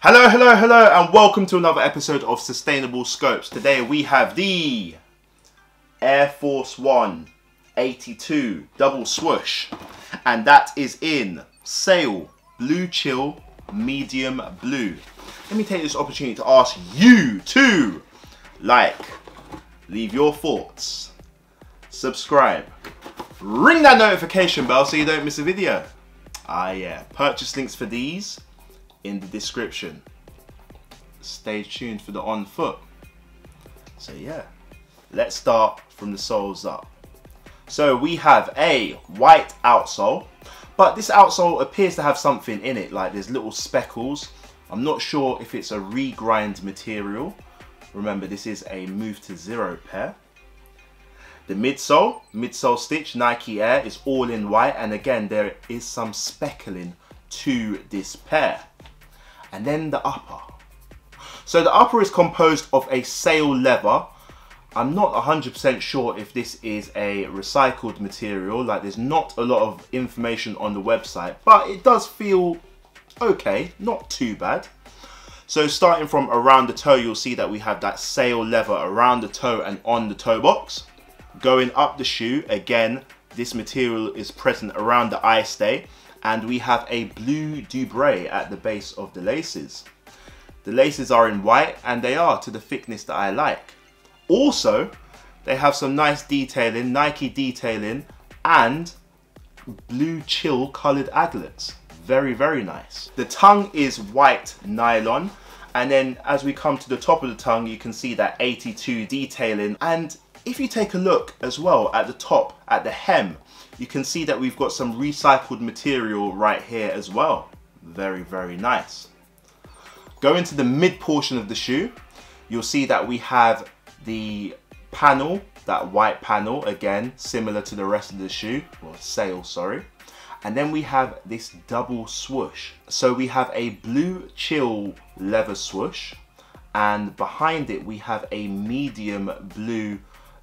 Hello, hello, hello, and welcome to another episode of Sustainable Schopes. Today we have the Air Force One 82 double swoosh, and that is in sail blue chill medium blue. Let me take this opportunity to ask you to like, leave your thoughts, subscribe, ring that notification bell so you don't miss a video. Ah, yeah, purchase links for these in the description. Stay tuned for the on foot. So yeah, let's start from the soles up. So we have a white outsole, but this outsole appears to have something in it, like there's little speckles. I'm not sure if it's a regrind material. Remember, this is a move to zero pair. The midsole, midsole stitch, Nike Air is all in white and again there is some speckling to this pair and then the upper. So the upper is composed of a sail leather. I'm not 100% sure if this is a recycled material, like there's not a lot of information on the website, but it does feel okay, not too bad. So starting from around the toe, you'll see that we have that sail leather around the toe and on the toe box. Going up the shoe, again, this material is present around the eye stay and we have a blue Dubray at the base of the laces. The laces are in white and they are to the thickness that I like. Also, they have some nice detailing, Nike detailing and blue chill coloured aglets. Very, very nice. The tongue is white nylon and then as we come to the top of the tongue you can see that 82 detailing and if you take a look as well at the top, at the hem, you can see that we've got some recycled material right here as well. Very, very nice. Going to the mid portion of the shoe, you'll see that we have the panel, that white panel, again, similar to the rest of the shoe, or sail, sorry. And then we have this double swoosh. So we have a blue chill leather swoosh, and behind it we have a medium blue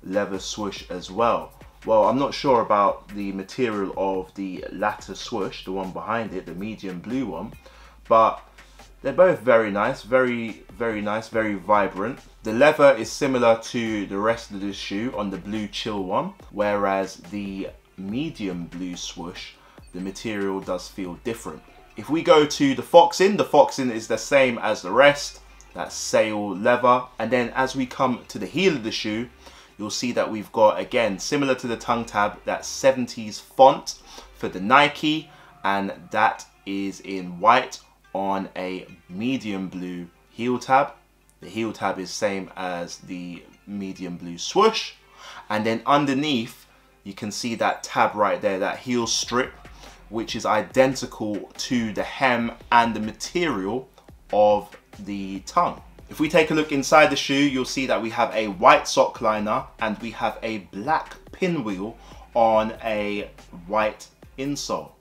leather swoosh as well. Well, I'm not sure about the material of the latter swoosh, the one behind it, the medium blue one, but they're both very nice, very, very nice, very vibrant. The leather is similar to the rest of the shoe on the blue chill one, whereas the medium blue swoosh, the material does feel different. If we go to the Foxing, the Foxing is the same as the rest, that's sail leather. And then as we come to the heel of the shoe, you'll see that we've got, again, similar to the tongue tab, that 70s font for the Nike, and that is in white on a medium blue heel tab. The heel tab is same as the medium blue swoosh. And then underneath, you can see that tab right there, that heel strip, which is identical to the hem and the material of the tongue. If we take a look inside the shoe, you'll see that we have a white sock liner and we have a black pinwheel on a white insole.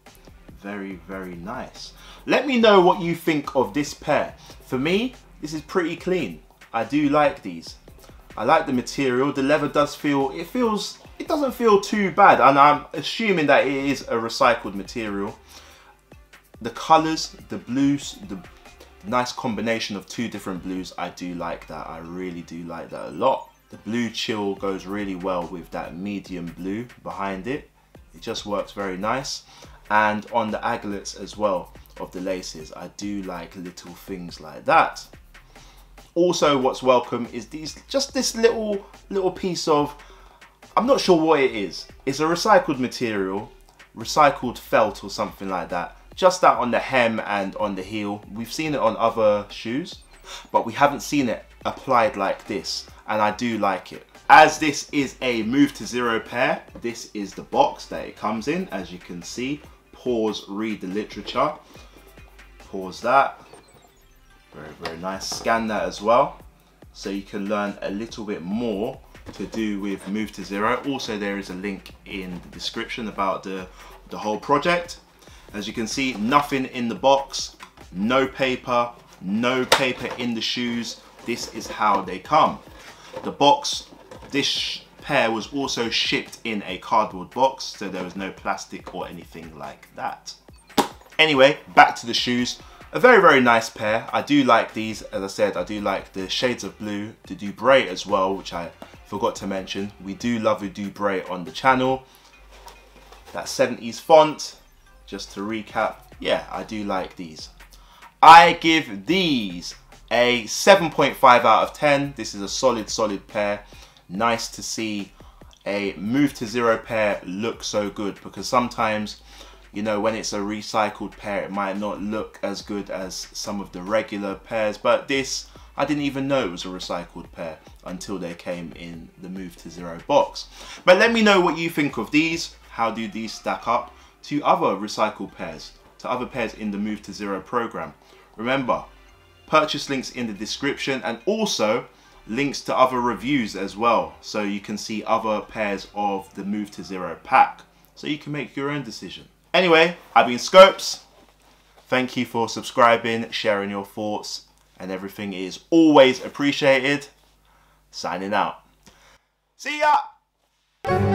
Very, very nice. Let me know what you think of this pair. For me, this is pretty clean. I do like these. I like the material. The leather does feel, it feels, it doesn't feel too bad. And I'm assuming that it is a recycled material. The colors, the blues, the nice combination of two different blues. I do like that. I really do like that a lot. The blue chill goes really well with that medium blue behind it. It just works very nice. And on the aglets as well of the laces, I do like little things like that. Also what's welcome is these just this little little piece of I'm not sure what it is. It's a recycled material, recycled felt or something like that just that on the hem and on the heel. We've seen it on other shoes, but we haven't seen it applied like this, and I do like it. As this is a move to zero pair, this is the box that it comes in, as you can see. Pause, read the literature. Pause that. Very, very nice. Scan that as well, so you can learn a little bit more to do with Move to Zero. Also, there is a link in the description about the, the whole project. As you can see, nothing in the box, no paper, no paper in the shoes. This is how they come. The box, this pair was also shipped in a cardboard box, so there was no plastic or anything like that. Anyway, back to the shoes. a very, very nice pair. I do like these, as I said, I do like the shades of blue, the Dubray as well, which I forgot to mention. We do love a Dubray on the channel. That 70s font, just to recap, yeah, I do like these. I give these a 7.5 out of 10. This is a solid, solid pair. Nice to see a move to zero pair look so good because sometimes you know, when it's a recycled pair, it might not look as good as some of the regular pairs, but this, I didn't even know it was a recycled pair until they came in the Move to Zero box. But let me know what you think of these. How do these stack up to other recycled pairs, to other pairs in the Move to Zero program? Remember, purchase links in the description and also links to other reviews as well so you can see other pairs of the Move to Zero pack so you can make your own decision. Anyway, I've been Schopes. Thank you for subscribing, sharing your thoughts, and everything is always appreciated. Signing out. See ya!